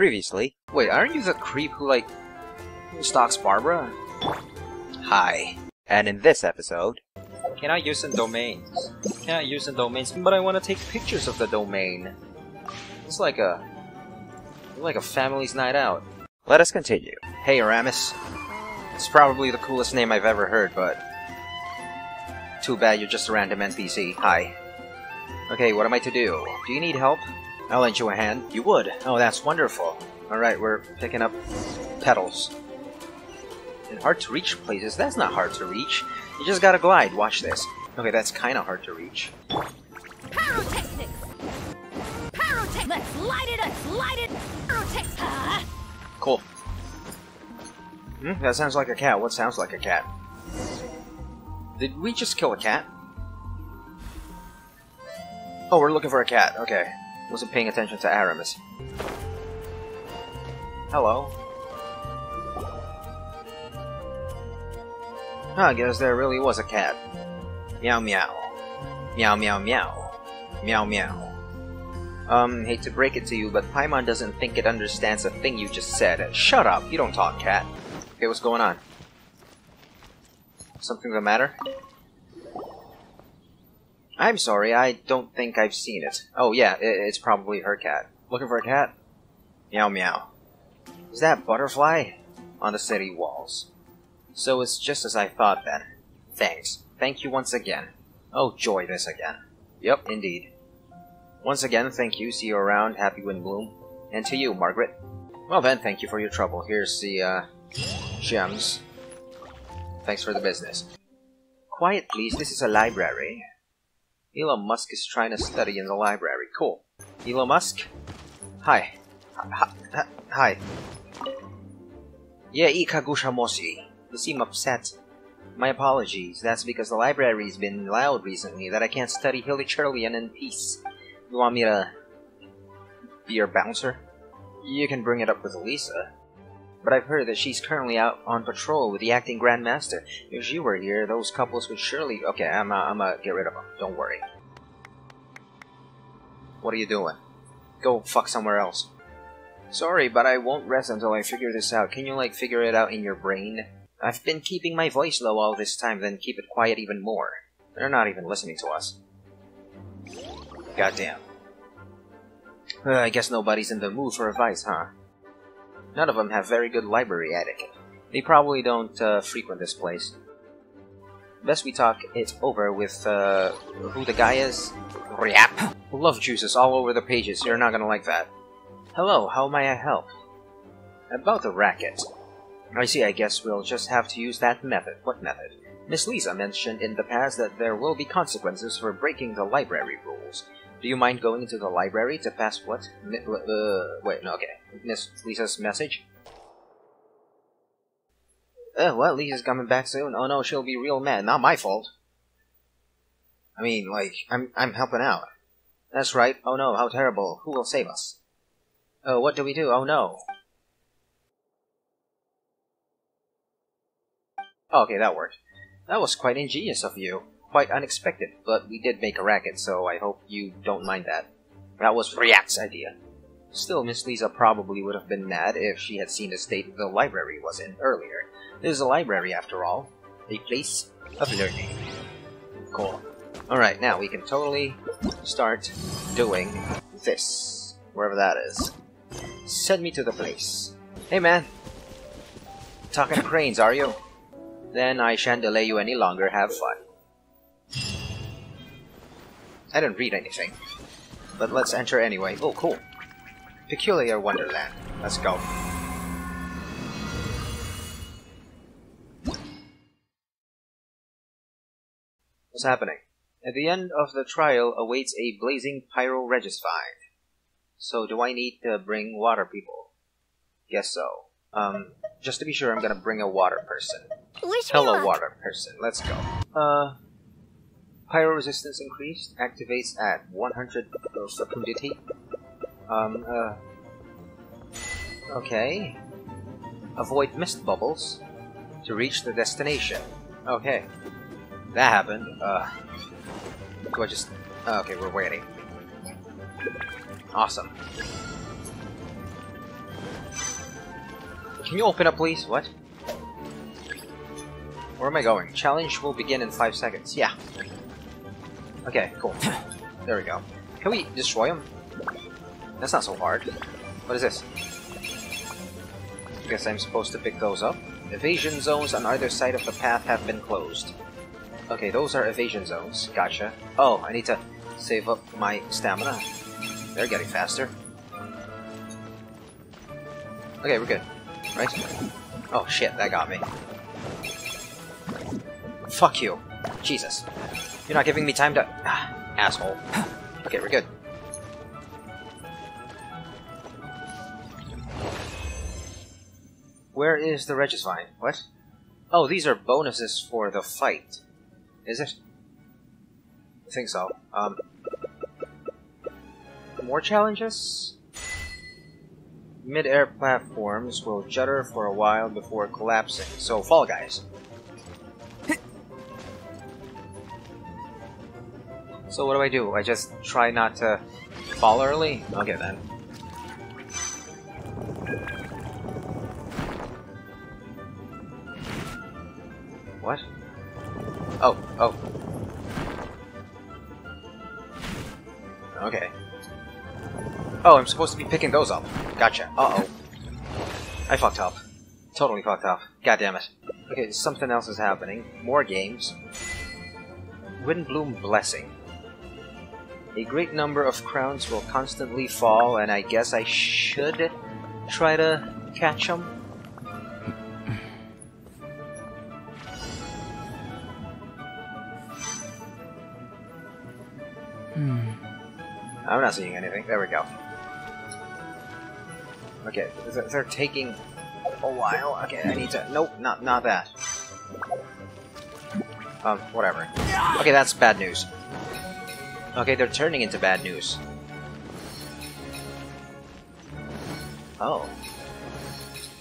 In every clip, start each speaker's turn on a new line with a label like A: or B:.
A: Previously. Wait, aren't you the creep who, like, stalks Barbara? Hi. And in this episode... Can I use some domains? Can I use some domains? But I want to take pictures of the domain. It's like a... like a family's night out. Let us continue. Hey, Aramis. It's probably the coolest name I've ever heard, but... Too bad you're just a random NPC. Hi. Okay, what am I to do? Do you need help? I'll lend you a hand. You would? Oh, that's wonderful. Alright, we're picking up petals. In hard-to-reach places, that's not hard to reach. You just gotta glide. Watch this. Okay, that's kinda hard to reach.
B: Pyrotechnics! Pyrotech! Let's light it! Let's light it! Pyrotech!
A: Cool. Hmm, that sounds like a cat. What sounds like a cat? Did we just kill a cat? Oh, we're looking for a cat. Okay. Wasn't paying attention to Aramis. Hello. I guess there really was a cat. Meow meow. Meow meow meow. Meow meow. Um, hate to break it to you, but Paimon doesn't think it understands a thing you just said. Shut up! You don't talk, cat. Okay, what's going on? Something the matter? I'm sorry, I don't think I've seen it. Oh yeah, it's probably her cat. Looking for a cat? Meow meow. Is that butterfly? On the city walls. So it's just as I thought then. Thanks. Thank you once again. Oh joy, this again. Yep, indeed. Once again, thank you, see you around, happy Windblume. And to you, Margaret. Well then, thank you for your trouble. Here's the, uh, gems. Thanks for the business. Quiet, please, this is a library. Elon Musk is trying to study in the library. Cool. Elon Musk? Hi. Hi. hi-. Yeah, Ikagusha Moshi. You seem upset. My apologies. That's because the library's been loud recently that I can't study Hilichurlian in peace. You want me to be your bouncer? You can bring it up with Lisa. But I've heard that she's currently out on patrol with the acting Grandmaster. If she were here, those couples would surely... Okay, I'm, I'm uh, get rid of them. Don't worry. What are you doing? Go fuck somewhere else. Sorry, but I won't rest until I figure this out. Can you, like, figure it out in your brain? I've been keeping my voice low all this time, then keep it quiet even more. They're not even listening to us. Goddamn. Uh, I guess nobody's in the mood for advice, huh? None of them have very good library etiquette. They probably don't uh, frequent this place. Best we talk it over with uh, who the guy is. Ryap. Love juices all over the pages. You're not gonna like that. Hello, how may I help? About the racket. I see. I guess we'll just have to use that method. What method? Miss Lisa mentioned in the past that there will be consequences for breaking the library rules. Do you mind going to the library to pass what? Mi- uh, wait, no, okay. Miss Lisa's message? Uh, well, Lisa's coming back soon. Oh no, she'll be real mad. Not my fault. I mean, like, I'm, I'm helping out. That's right. Oh no, how terrible. Who will save us? Oh, what do we do? Oh no. Okay, that worked. That was quite ingenious of you. Quite unexpected, but we did make a racket, so I hope you don't mind that. That was Ryak's idea. Still, Miss Lisa probably would have been mad if she had seen the state the library was in earlier. This is a library, after all. A place of learning. Cool. Alright, now we can totally start doing this. Wherever that is. Send me to the place. Hey man! Talking cranes, are you? Then I shan't delay you any longer. Have fun. I didn't read anything. But let's enter anyway. Oh, cool. Peculiar Wonderland. Let's go. What's happening? At the end of the trial awaits a blazing pyro Regisvine. So do I need to bring water people? Guess so. Um, just to be sure, I'm gonna bring a water person.
B: Wish
A: Hello, water person. Let's go. Uh, pyro resistance increased. Activates at 100 of fecundity. Um, uh. Okay. Avoid mist bubbles to reach the destination. Okay. That happened. Uh. Do I just. Okay, we're waiting. Awesome. Can you open up, please? What? Where am I going? Challenge will begin in five seconds. Yeah. Okay, cool. There we go. Can we destroy him? That's not so hard. What is this? I Guess I'm supposed to pick those up. Evasion zones on either side of the path have been closed. Okay, those are evasion zones. Gotcha. Oh, I need to save up my stamina. They're getting faster. Okay, we're good. Right? Oh shit, that got me. Fuck you. Jesus. You're not giving me time to... Ah, asshole. Okay, we're good. Where is the Regisvine? What? Oh, these are bonuses for the fight. Is it? I think so. Um, more challenges? Mid-air platforms will judder for a while before collapsing. So, Fall Guys. So what do I do? I just try not to fall early? Okay then. What? Oh, oh. Okay. Oh, I'm supposed to be picking those up. Gotcha. Uh-oh. I fucked up. Totally fucked up. God damn it. Okay, something else is happening. More games. Windblume Blessing. A great number of crowns will constantly fall, and I guess I should try to catch them. hmm. I'm not seeing anything. There we go. Okay, they're taking a while. Okay, I need to. Nope, not not that. Um, whatever. Okay, that's bad news. Okay, they're turning into bad news. Oh.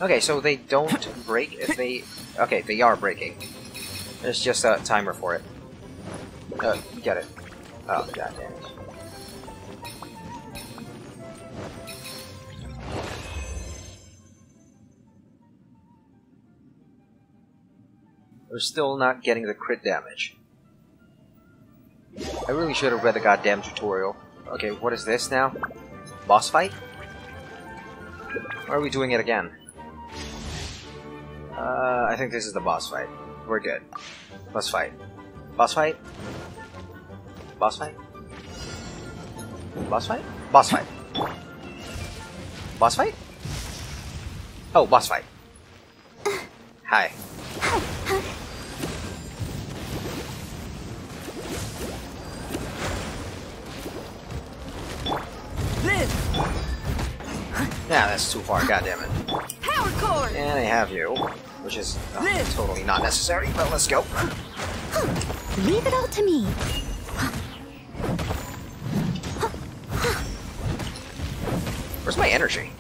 A: Okay, so they don't break if they... Okay, they are breaking. There's just a timer for it. Uh, get it. Oh, god damn it. We're still not getting the crit damage. I really should have read the goddamn tutorial. Okay, what is this now? Boss fight? Or are we doing it again? Uh, I think this is the boss fight. We're good. Boss fight. Boss fight? Boss fight? Boss fight? Boss fight. Boss fight? Oh, boss fight. Hi. Yeah, that's too far, God damn it.
B: Power cord!
A: And I have you, which is uh, totally not necessary, but let's go.
B: Leave it all to me.
A: Where's my energy?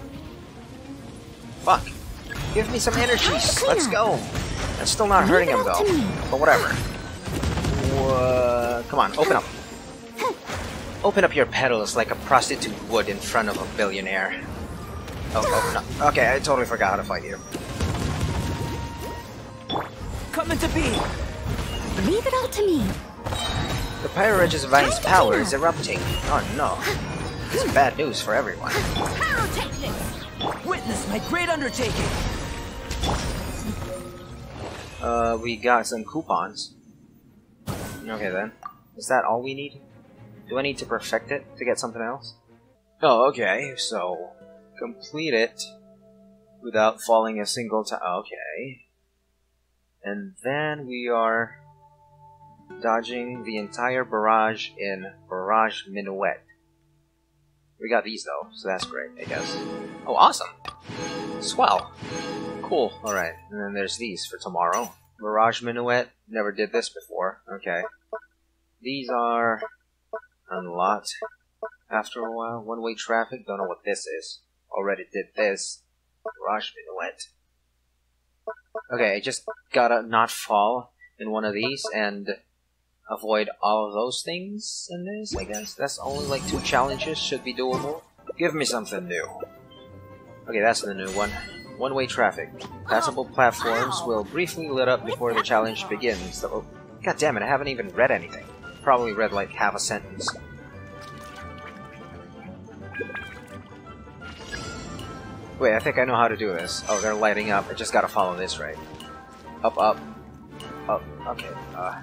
A: Fuck. Give me some energy. Let's go. That's still not hurting him, though. But whatever. Uh, come on, open up. Open up your petals like a prostitute would in front of a billionaire. Oh, oh, no. Okay, I totally forgot how to fight you.
C: Come into being!
B: Leave it all to me.
A: The Pyroregisvine's power is erupting. Oh no. It's bad news for everyone.
B: Pyrotechnics!
C: Witness my great undertaking!
A: Uh, we got some coupons. Okay then. Is that all we need? Do I need to perfect it to get something else? Oh, okay, so complete it without falling a single time. Okay. And then we are dodging the entire barrage in Barrage Minuet. We got these though, so that's great, I guess. Oh, awesome! Swell! Cool, alright. And then there's these for tomorrow. Barrage Minuet, never did this before. Okay. These are unlocked after a while. One-way traffic, don't know what this is already did this. Rush Minuet. Okay, I just gotta not fall in one of these and avoid all of those things in this, I guess. That's only like two challenges, should be doable. Give me something new. Okay, that's the new one. One-way traffic. Passable platforms will briefly lit up before the challenge begins. So, God damn it, I haven't even read anything. Probably read like half a sentence. Wait, I think I know how to do this. Oh, they're lighting up. I just gotta follow this, right? Up, up. Up. Okay. Uh.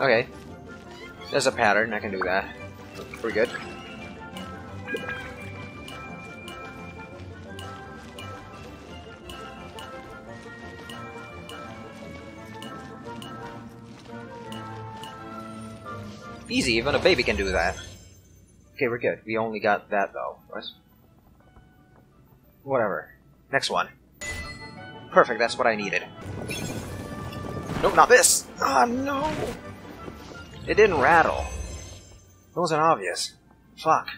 A: Okay. There's a pattern. I can do that. Pretty good. Easy, even a baby can do that. Okay, we're good. We only got that, though. What? Whatever. Next one. Perfect, that's what I needed. Nope, not this! Ah, oh, no! It didn't rattle. It wasn't obvious. Fuck.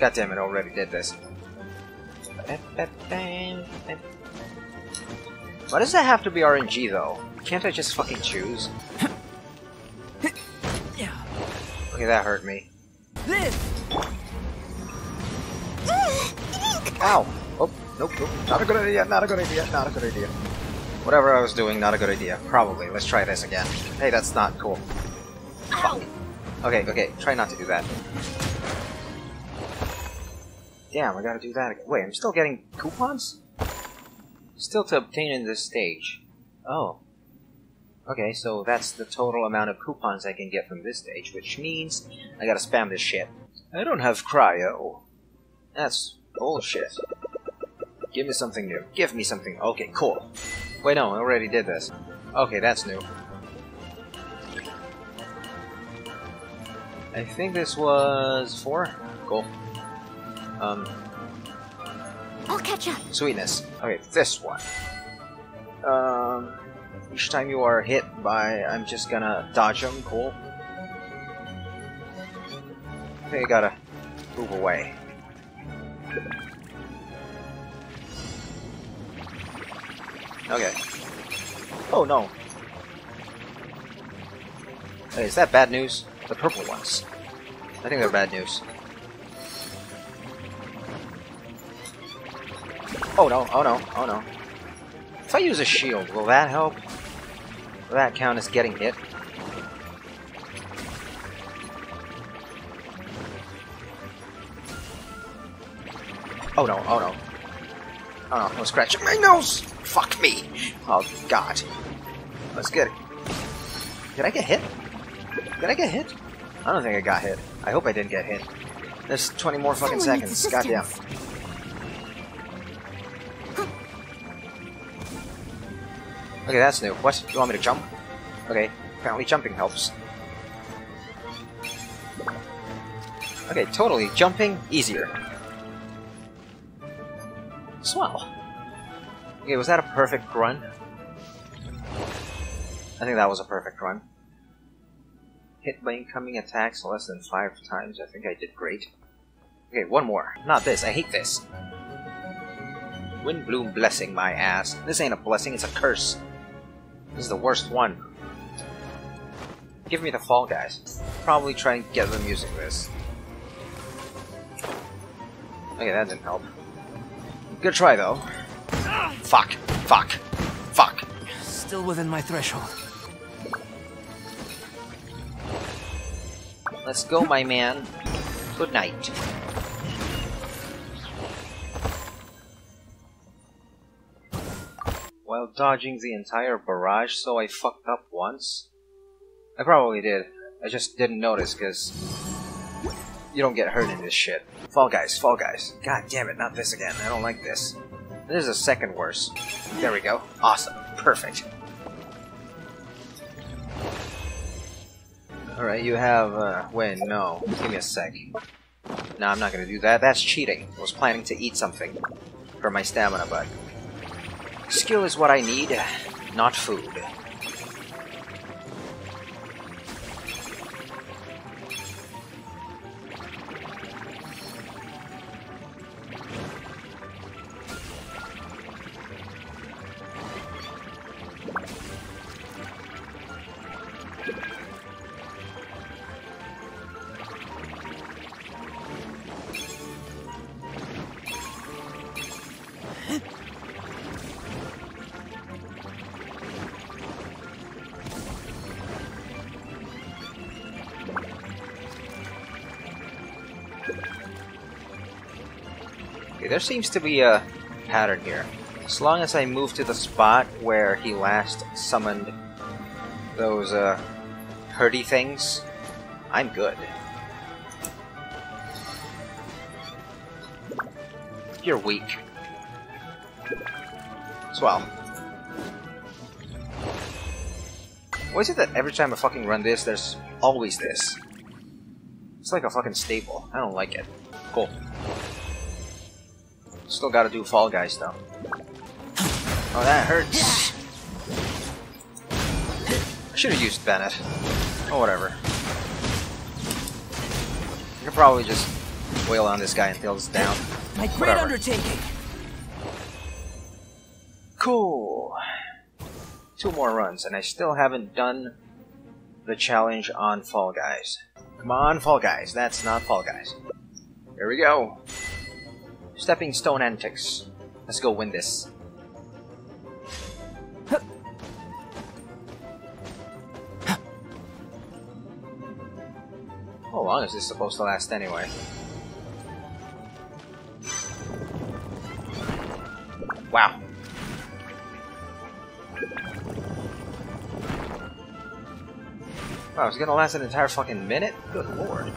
A: God damn it, already did this. Why does that have to be RNG, though? Can't I just fucking choose? Okay, that hurt me.
C: This.
A: Ow! Oh, nope, nope. Not a good idea, not a good idea, not a good idea. Whatever I was doing, not a good idea. Probably. Let's try this again. Hey, that's not cool. Fuck. Okay, okay, try not to do that. Damn, I gotta do that again. Wait, I'm still getting coupons? Still to obtain in this stage. Oh. Okay, so that's the total amount of coupons I can get from this stage, which means I gotta spam this shit. I don't have cryo. That's bullshit. Give me something new. Give me something. Okay, cool. Wait, no, I already did this. Okay, that's new. I think this was four. Cool. Um.
B: I'll catch up.
A: Sweetness. Okay, this one. Um. Each time you are hit by, I'm just gonna dodge them. Cool. Okay, gotta move away. Okay. Oh no. Hey, is that bad news? The purple ones. I think they're bad news. Oh no, oh no, oh no. If I use a shield, will that help? That count as getting hit? Oh no, oh no. Oh no, no scratching my nose! Fuck me! Oh god. Let's get it. Did I get hit? Did I get hit? I don't think I got hit. I hope I didn't get hit. There's 20 more fucking
B: Someone
A: seconds. Goddamn. Okay, that's new. What? You want me to jump? Okay, apparently jumping helps. Okay, totally. Jumping, easier. Swell. Okay, was that a perfect run? I think that was a perfect run. Hit by incoming attacks less than five times. I think I did great. Okay, one more. Not this. I hate this. Windblume blessing my ass. This ain't a blessing, it's a curse. This is the worst one. Give me the Fall Guys. Probably try and get them using this. Okay, that didn't help. Good try, though. Fuck. Fuck. Fuck.
C: Still within my threshold.
A: Let's go, my man. Good night. While dodging the entire barrage, so I fucked up once? I probably did. I just didn't notice, because you don't get hurt in this shit. Fall Guys, Fall Guys. God damn it, not this again. I don't like this. This is a second worse. There we go. Awesome. Perfect. Alright, you have, uh, wait, no. Give me a sec. No, I'm not gonna do that. That's cheating. I was planning to eat something for my stamina, but... Skill is what I need, not food. Okay, there seems to be a pattern here. As long as I move to the spot where he last summoned those, uh, hurdy things, I'm good. You're weak. Swell. Why is it that every time I fucking run this, there's always this? It's like a fucking staple. I don't like it. Cool. Still gotta do Fall Guys though. Oh, that hurts. I should have used Bennett. Oh, whatever. I could probably just wail on this guy until it's down.
C: My great
A: Whatever.
C: undertaking.
A: Cool. Two more runs, and I still haven't done the challenge on Fall Guys. Come on, Fall Guys. That's not Fall Guys. Here we go. Stepping Stone Antics. Let's go win this. How long is this supposed to last anyway? Wow. Wow, it's gonna last an entire fucking minute? Good lord.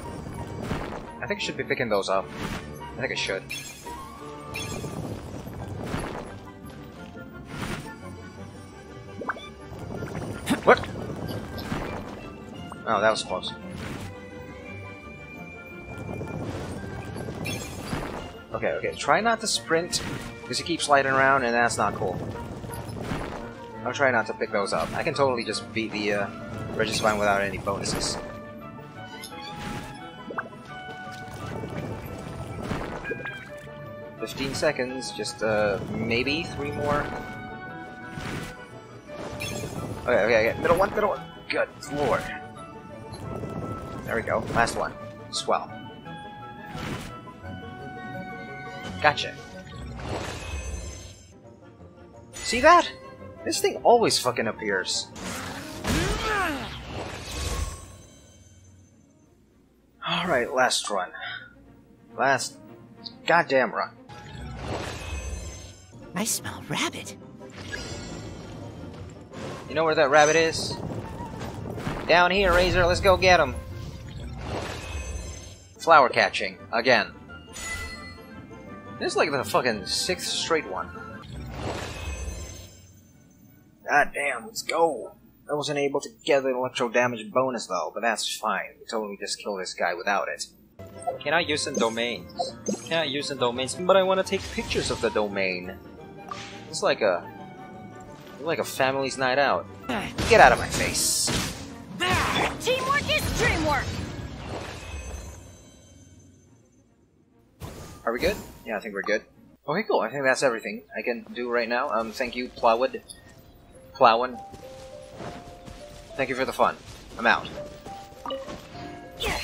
A: I think I should be picking those up. I think I should. What? Oh, that was close. Okay, okay, try not to sprint, because he keeps sliding around, and that's not cool. I'll try not to pick those up. I can totally just beat the uh, Regisvine without any bonuses. Fifteen seconds, just uh, maybe three more. Okay, okay, okay, middle one, middle one. Good lord. There we go, last one. Swell. Gotcha. See that? This thing always fucking appears. Alright, last run. Last goddamn run.
C: I smell rabbit.
A: You know where that rabbit is? Down here, Razor, let's go get him. Flower catching, again. This is like the fucking sixth straight one. God damn, let's go. I wasn't able to get the electro damage bonus though, but that's fine. We totally just kill this guy without it. Can I use some domains? Can I use some domains? But I want to take pictures of the domain. It's like a like a family's night out. Get out of my face.
B: Teamwork is dreamwork!
A: Are we good? Yeah, I think we're good. Okay, cool. I think that's everything I can do right now. Um, thank you, Plowwood. Plowin. Thank you for the fun. I'm out. Yeah.